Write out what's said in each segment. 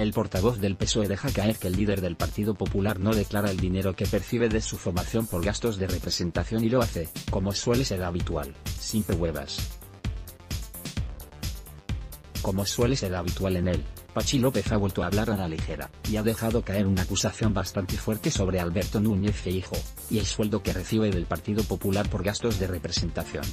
El portavoz del PSOE deja caer que el líder del Partido Popular no declara el dinero que percibe de su formación por gastos de representación y lo hace, como suele ser habitual, sin huevas. Como suele ser habitual en él, Pachi López ha vuelto a hablar a la ligera, y ha dejado caer una acusación bastante fuerte sobre Alberto Núñez Feijo, y el sueldo que recibe del Partido Popular por gastos de representación.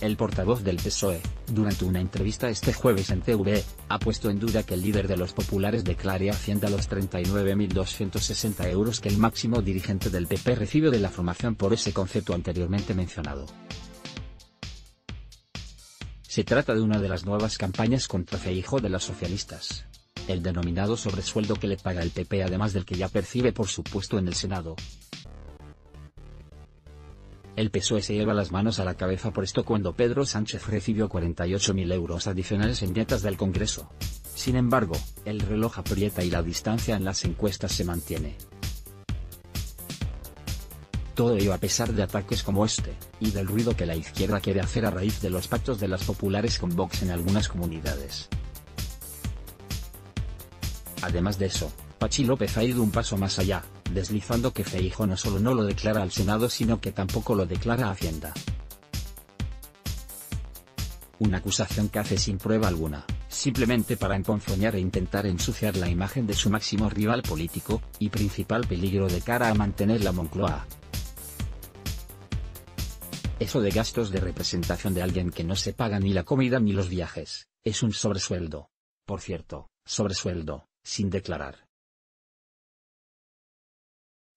El portavoz del PSOE, durante una entrevista este jueves en TV, ha puesto en duda que el líder de los populares declare Hacienda los 39.260 euros que el máximo dirigente del PP recibe de la formación por ese concepto anteriormente mencionado. Se trata de una de las nuevas campañas contra Feijo de los socialistas. El denominado sobresueldo que le paga el PP además del que ya percibe por su puesto en el Senado. El PSOE se lleva las manos a la cabeza por esto cuando Pedro Sánchez recibió 48.000 euros adicionales en dietas del Congreso. Sin embargo, el reloj aprieta y la distancia en las encuestas se mantiene. Todo ello a pesar de ataques como este, y del ruido que la izquierda quiere hacer a raíz de los pactos de las populares con Vox en algunas comunidades. Además de eso, Pachi López ha ido un paso más allá, deslizando que Feijo no solo no lo declara al Senado sino que tampoco lo declara a Hacienda. Una acusación que hace sin prueba alguna, simplemente para emponzoñar e intentar ensuciar la imagen de su máximo rival político, y principal peligro de cara a mantener la Moncloa. Eso de gastos de representación de alguien que no se paga ni la comida ni los viajes, es un sobresueldo. Por cierto, sobresueldo, sin declarar.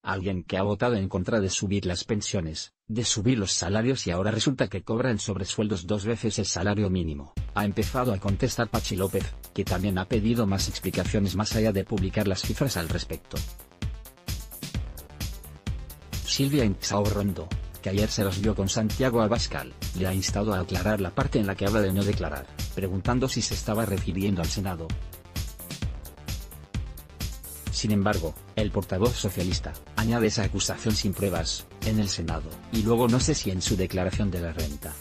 Alguien que ha votado en contra de subir las pensiones, de subir los salarios y ahora resulta que cobra en sobresueldos dos veces el salario mínimo, ha empezado a contestar Pachi López, que también ha pedido más explicaciones más allá de publicar las cifras al respecto. Silvia Inxao Rondo, que ayer se los vio con Santiago Abascal, le ha instado a aclarar la parte en la que habla de no declarar, preguntando si se estaba refiriendo al Senado, sin embargo, el portavoz socialista, añade esa acusación sin pruebas, en el Senado, y luego no sé si en su declaración de la renta.